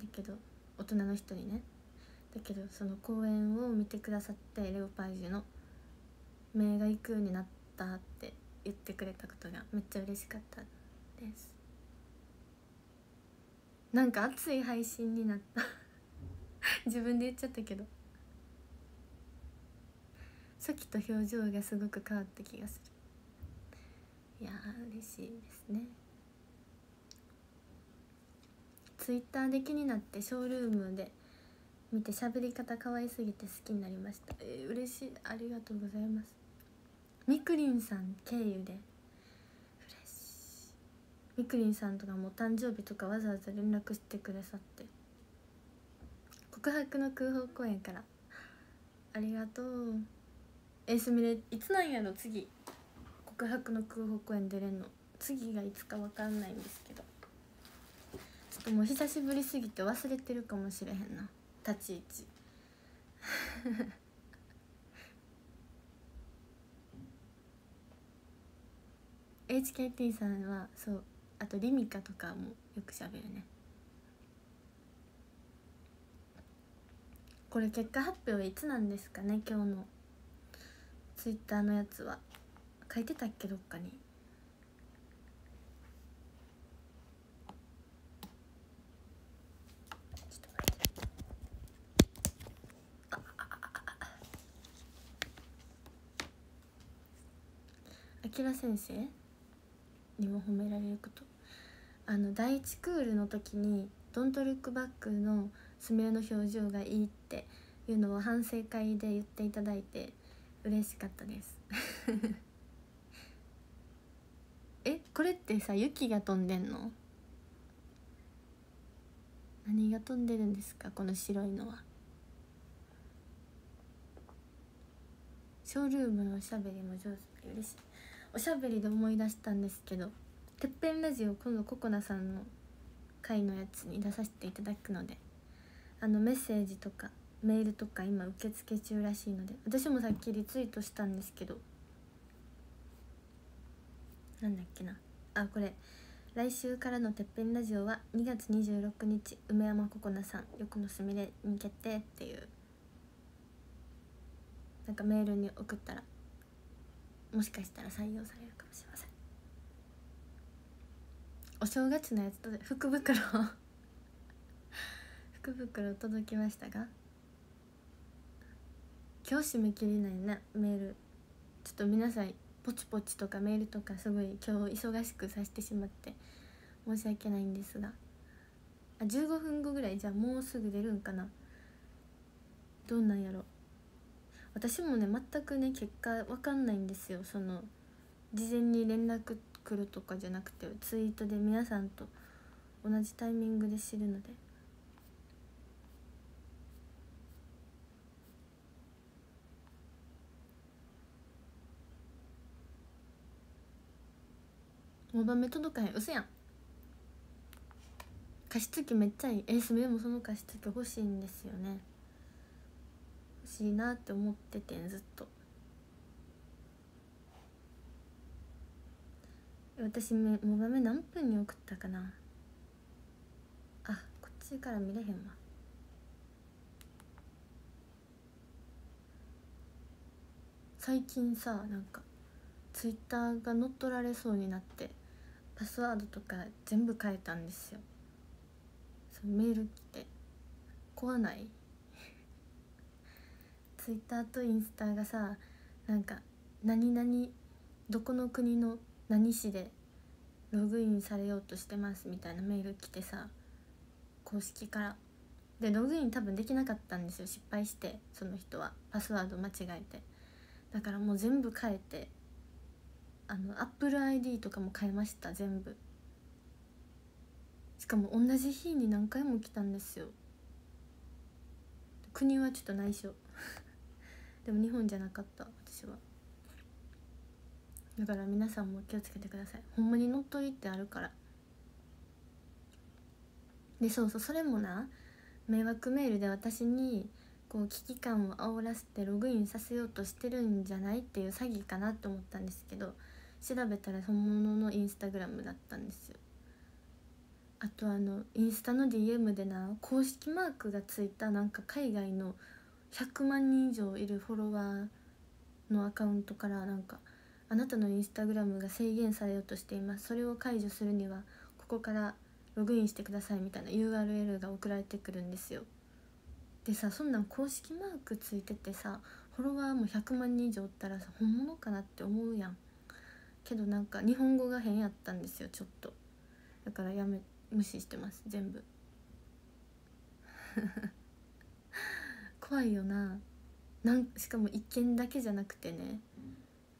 だけど大人の人にね。だけどその公演を見てくださってレオパージュの「目が行くようになった」って言ってくれたことがめっちゃ嬉しかった。です。なんか熱い配信になった。[LAUGHS] 自分で言っちゃったけど。初期と表情がすごく変わった気がする。いやー嬉しいですね。ツイッターで気になってショールームで見て喋り方可愛すぎて好きになりました。えー、嬉しい。ありがとうございます。みくりんさん経由でみくりんさんとかも誕生日とかわざわざ連絡してくださって。告白の空砲公演から。ありがとう。えすみれいつなんやろ次。告白の空砲公演出れんの。次がいつか分かんないんですけど。ちょっともう久しぶりすぎて忘れてるかもしれへんな。立ち位置。HKT さんはそうあとリミカとかもよくしゃべるね。これ結果発表いつなんですかね？今日の。ツイッターのやつは。書いてたっけ？どっかに。あきら先生？にも褒められること。あの第1クールの時に「ドントルックバック」のすみれの表情がいいっていうのを反省会で言っていただいて嬉しかったです。[LAUGHS] えこれってさ雪が飛んでんの？何が飛んでるんですかこの白いのは。ショールームのおしゃべりも上手で嬉しい。おしゃべりで思い出したんですけど「てっぺんラジオ」今度ココナさんの回のやつに出させていただくのであのメッセージとかメールとか今受付中らしいので私もさっきリツイートしたんですけどなんだっけな。あこれ来週からの「てっぺんラジオ」は2月26日梅山ここなさん横のすみれに決定っていうなんかメールに送ったらもしかしたら採用されるかもしれません。お正月のやつと福袋 [LAUGHS] 福袋届きましたが今日締め切りないなメール。ちょっと皆さんポチポチとかメールとかすごい今日忙しくさせてしまって申し訳ないんですが。あ15分後ぐらいじゃあもうすぐ出るんかな。どうなんやろ。私もね全くね結果わかんないんですよ。その事前に連絡来るとかじゃなくてツイートで皆さんと同じタイミングで知るので。モバメ届かへん。嘘やん。加湿器めっちゃいい。えすみでもその加湿器欲しいんですよね。しいなって思っててずっと。私めモバメ何分に送ったかな。あこっちから見れへんわ。最近さなんかツイッターが乗っ取られそうになってパスワードとか全部変えたんですよ。そメール来て。怖ない？ツイッターとインスタがさなんか何々どこの国の何市でログインされようとしてますみたいなメール来てさ公式から。でログイン多分できなかったんですよ失敗してその人は。パスワード間違えて。だからもう全部変えてあの AppleID とかも変えました全部。しかも同じ日に何回も来たんですよ。国はちょっと内緒。でも日本じゃなかった私は。だから皆さんも気をつけてください。ほんまに乗っ取りってあるから。でそうそうそれもな迷惑メールで私にこう危機感を煽らせてログインさせようとしてるんじゃないっていう詐欺かなと思ったんですけど調べたら本物のインスタグラムだったんですよ。あとあのインスタの DM でな公式マークがついたなんか海外の100万人以上いるフォロワーのアカウントからなんかあなたのインスタグラムが制限されようとしています。それを解除するにはここからログインしてくださいみたいな URL が送られてくるんですよ。でさそんなん公式マークついててさフォロワーも100万人以上おったらさ本物かなって思うやん。けどなんか日本語が変やったんですよちょっと。だからやめ無視してます全部。怖いよな。なんしかも1件だけじゃなくてね。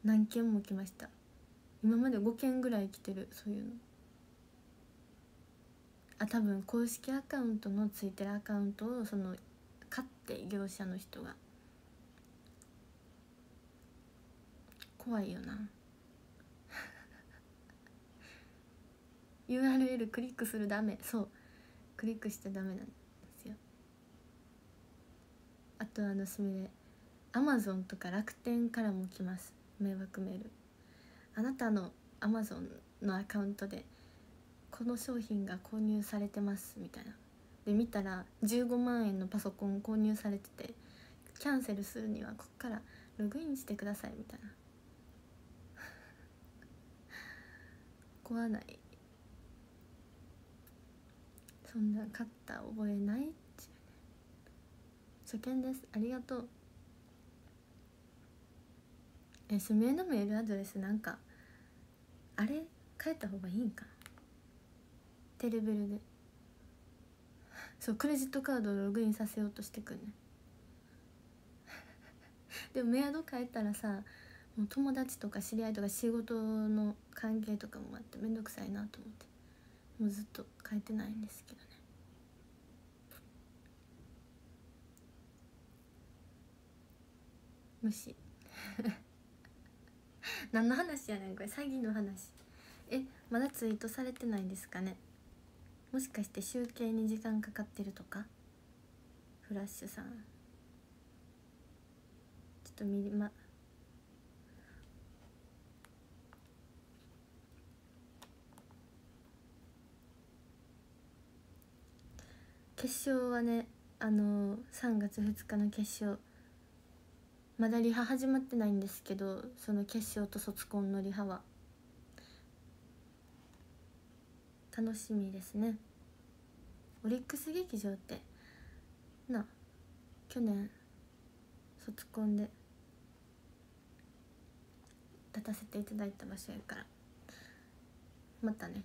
何件も来ました。今まで5件ぐらい来てる。そういうの。あ多分公式アカウントのついてるアカウントをその買って業者の人が。怖いよな。[LAUGHS] URL クリックするダメ。そう。クリックしてダメなんあとあのすみれアマゾンとか楽天からも来ます。迷惑メール。あなたのアマゾンのアカウントでこの商品が購入されてます。みたいな。で見たら15万円のパソコン購入されててキャンセルするにはここからログインしてください。みたいな。[LAUGHS] 怖ない。そんな買った覚えない。っ初見です。ありがとう。え指名のメールアドレスなんかあれ？変えた方がいいんか？なテレベルで。[LAUGHS] そうクレジットカードをログインさせようとしてくんね。[LAUGHS] でもメアド変えたらさもう友達とか知り合いとか仕事の関係とかもあって面倒くさいなと思って。もうずっと変えてないんですけどね。無視。[LAUGHS] 何の話やねんこれ。詐欺の話。えまだツイートされてないんですかね。もしかして集計に時間かかってるとか？フラッシュさん。ちょっと見ま。決勝はねあのー、3月2日の決勝。まだリハ始まってないんですけどその決勝と卒コンのリハは。楽しみですね。オリックス劇場って。な去年卒コンで。立たせていただいた場所やから。またね。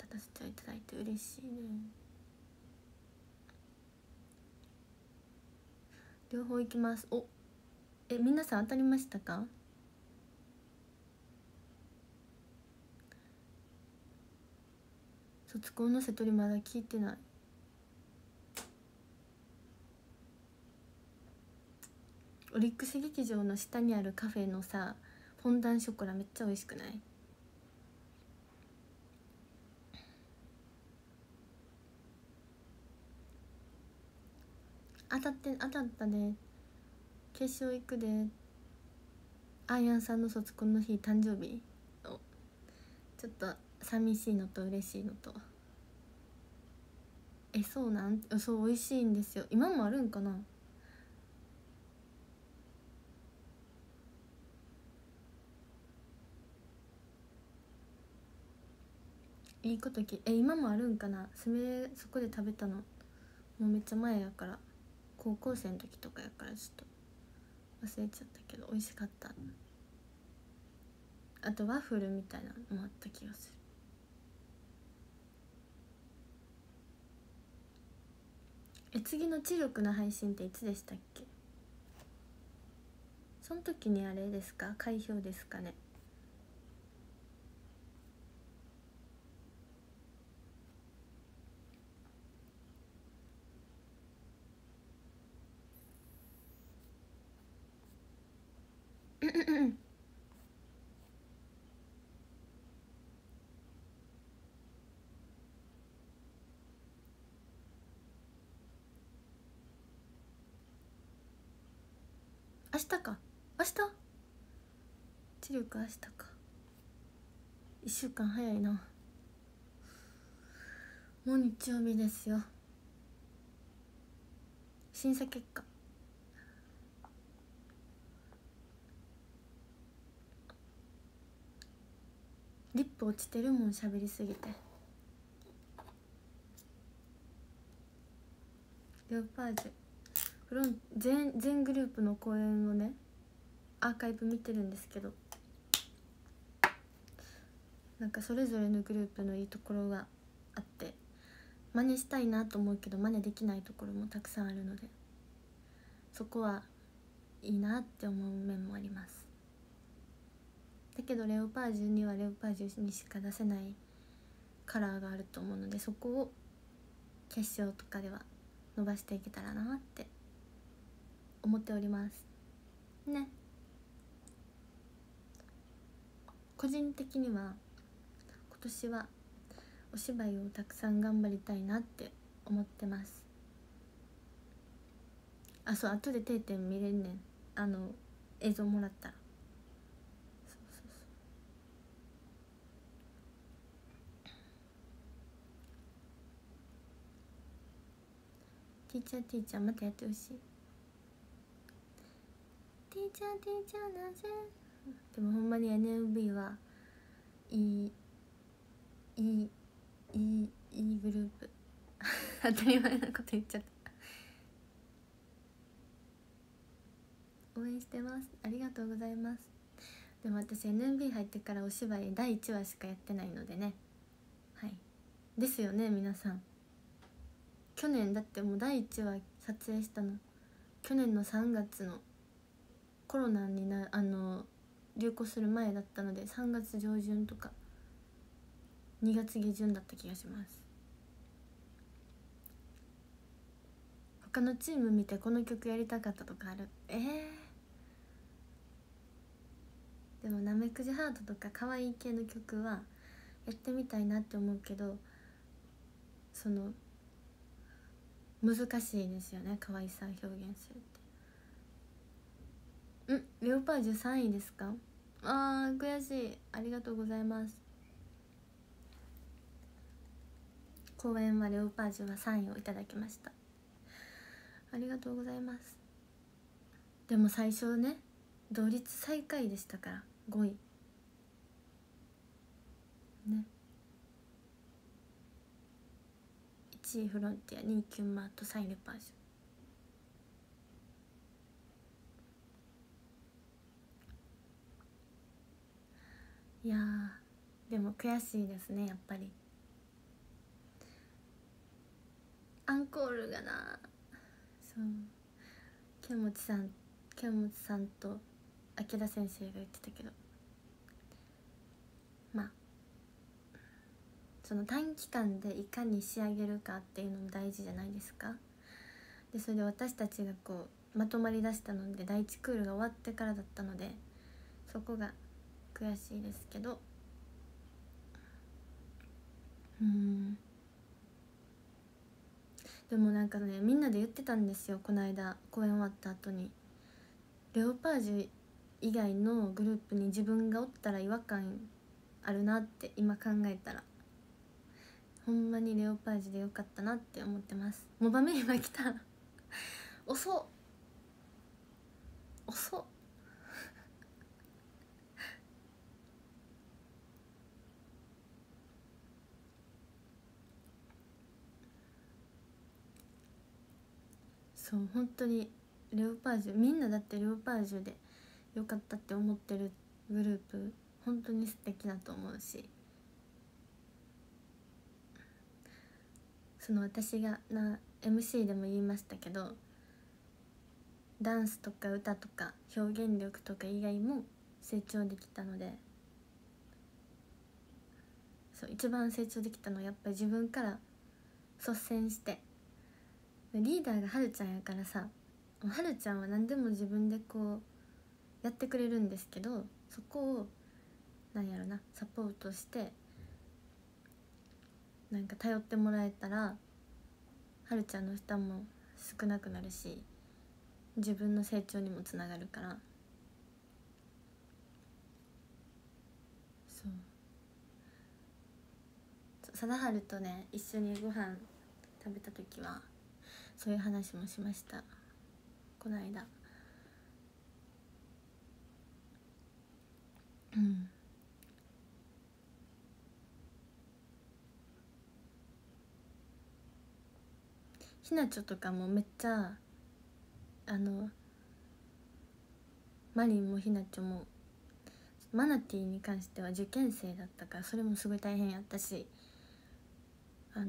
立たせていただいて嬉しいね。両方行きます。おえ皆さん当たりましたか？卒コンの瀬戸りまだ聞いてない。オリックス劇場の下にあるカフェのさフォンダンショコラめっちゃ美味しくない？当たって当たったね決勝行くで。アイアンさんの卒コンの日誕生日。ちょっと寂しいのと嬉しいのと。えそうなん？そう美味しいんですよ。今もあるんかな？いいこときえ今もあるんかな？すめそこで食べたの。もうめっちゃ前やから。高校生の時とかやからちょっと忘れちゃったけど美味しかった。あとワッフルみたいなのもあった気がする。え次の知力の配信っていつでしたっけ？その時にあれですか？開票ですかね？明日か。明日？知力明日か。1週間早いな。もう日曜日ですよ。審査結果。リップ落ちてるもん喋りすぎて。レオパージュフロン全全グループの公演をねアーカイブ見てるんですけど。なんかそれぞれのグループのいいところがあって真似したいなと思うけど真似できないところもたくさんあるのでそこはいいなって思う面もあります。だけどレオパージュにはレオパージュにしか出せないカラーがあると思うのでそこを決勝とかでは伸ばしていけたらなって思っております。ね。個人的には今年はお芝居をたくさん頑張りたいなって思ってます。あそう後で定点見れんねん。あの映像もらったら。そうそうそう。ティーチャーティーチャーまたやってほしい。ティーチャーティーチャーなぜ？でもほんまに NMB はいいいいいいいいグループ。[LAUGHS] 当たり前なこと言っちゃった。応援してます。ありがとうございます。でも私 NMB 入ってからお芝居第1話しかやってないのでね。はい。ですよね皆さん。去年だってもう第1話撮影したの。去年の3月のコロナになあの流行する前だったので3月上旬とか2月下旬だった気がします。他のチーム見てこの曲やりたかったとかある？えー、でもなめくじハートとか可愛い系の曲はやってみたいなって思うけどその難しいですよね可愛さを表現するって。んレオパージュ3位ですか？あー悔しい。ありがとうございます。公演はレオパージュは3位をいただきました。ありがとうございます。でも最初ね同率最下位でしたから5位。ね。1位フロンティア2位キュンマート3位レオパージュ。いやでも悔しいですねやっぱり。アンコールがなそう。剣持さん剣持さんと明田先生が言ってたけど。まあ。その短期間でいかに仕上げるかっていうのも大事じゃないですか。でそれで私たちがこうまとまりだしたので第1クールが終わってからだったのでそこが悔しいですけど。うん。でもなんかねみんなで言ってたんですよこの間公演終わった後に。レオパージュ以外のグループに自分がおったら違和感あるなって今考えたら。ほんまにレオパージュでよかったなって思ってます。もう場面今来た。[LAUGHS] 遅っ。遅っ。そう本当にレオパージュみんなだってレオパージュでよかったって思ってるグループ本当に素敵だと思うし。その私がな MC でも言いましたけどダンスとか歌とか表現力とか以外も成長できたので。そう一番成長できたのはやっぱり自分から率先してリーダーがはるちゃんやからさはるちゃんは何でも自分でこうやってくれるんですけどそこをなんやろなサポートしてなんか頼ってもらえたらはるちゃんの負担も少なくなるし自分の成長にもつながるから。そう貞治とね一緒にご飯食べた時はそういう話もしました。この間。うん。ひなちょとかもめっちゃあのマリンもひなちょもマナティーに関しては受験生だったからそれもすごい大変やったしあの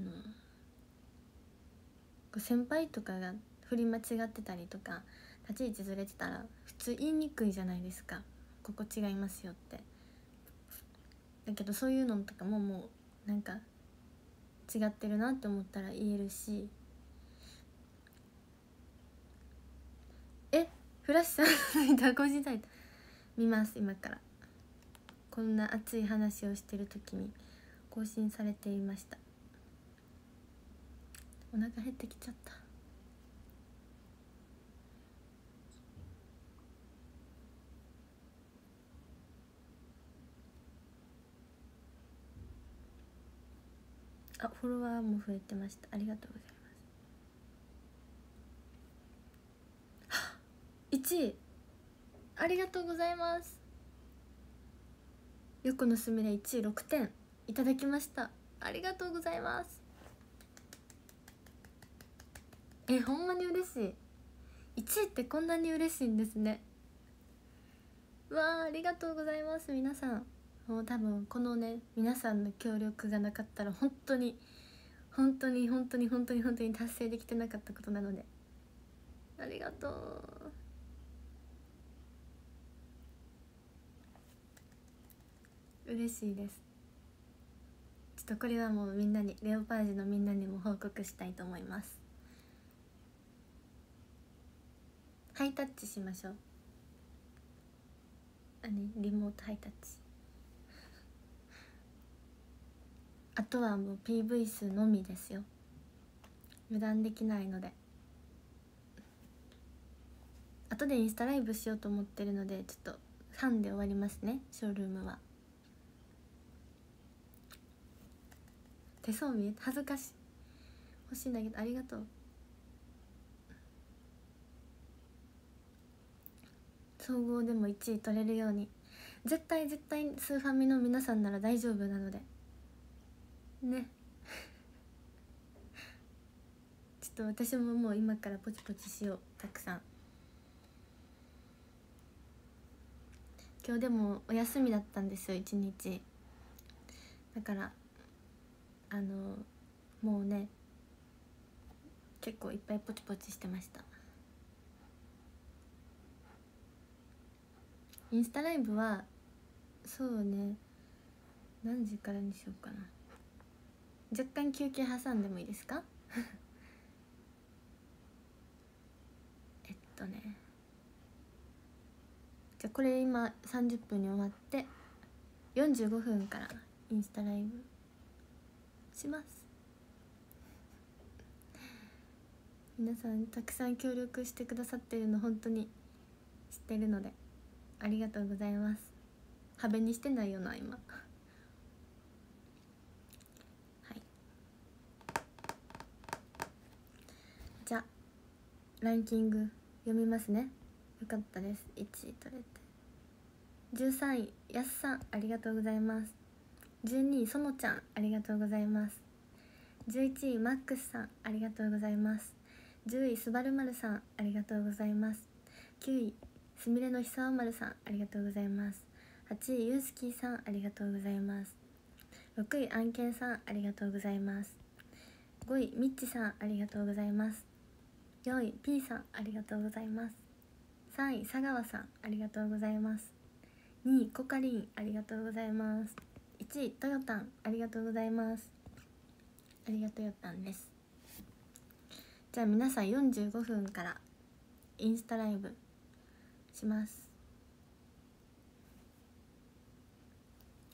先輩とかが振り間違ってたりとか立ち位置ずれてたら普通言いにくいじゃないですか。ここ違いますよって。だけどそういうのとかももうなんか違ってるなって思ったら言えるし。え？フラッシュさんのタコ時代見ます今から。こんな熱い話をしてる時に更新されていました。お腹減ってきちゃった。あフォロワーも増えてました。ありがとうございます。1位。ありがとうございます。横のすみれ1位6点。いただきました。ありがとうございます。えほんまに嬉しい。1位ってこんなに嬉しいんですね。うわありがとうございます。皆さん。もう多分このね皆さんの協力がなかったら本当に本当に本当に本当に本当に達成できてなかったことなので。ありがとう。嬉しいです。ちょっとこれはもうみんなにレオパージュのみんなにも報告したいと思います。ハイタッチしましょう。あねリモートハイタッチ。[LAUGHS] あとはもう PV 数のみですよ。油断できないので。後でインスタライブしようと思ってるのでちょっとファンで終わりますねショールームは。手相見え恥ずかしい。欲しいんだけどありがとう。総合でも1位取れるように。絶対絶対スーファミの皆さんなら大丈夫なので。ね。[LAUGHS] ちょっと私ももう今からポチポチしよう。たくさん。今日でもお休みだったんですよ一日。だからあのもうね結構いっぱいポチポチしてました。インスタライブはそうね何時からにしようかな。若干休憩挟んでもいいですか？[LAUGHS] えっとね。じゃあこれ今30分に終わって45分からインスタライブします。[LAUGHS] 皆さんたくさん協力してくださってるの本当に知ってるので。ありがとうございます。ハベにしてないよな今。[LAUGHS] はい。じゃランキング読みますね。よかったです。1位取れて。13位やすさんありがとうございます。12位そのちゃんありがとうございます。11位マックスさんありがとうございます。10位すばるまるさんありがとうございます。9位すみれのひさおまるさんありがとうございます。8位ゆうすきーさんありがとうございます。6位あんけんさんありがとうございます。5位みっちさんありがとうございます。4位 P さんありがとうございます。3位佐川さんありがとうございます。2位コカリンありがとうございます。1位トヨタンありがとうございます。ありがとうよたんです。じゃあ皆さん45分からインスタライブします。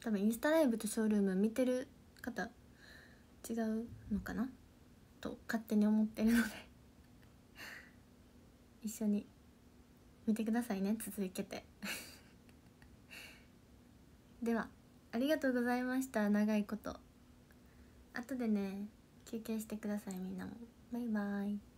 多分インスタライブとショールーム見てる方違うのかなと勝手に思ってるので。[LAUGHS] 一緒に見てくださいね。続けて。[LAUGHS] ではありがとうございました。長いこと。後でね休憩してくださいみんなも。バイバイ。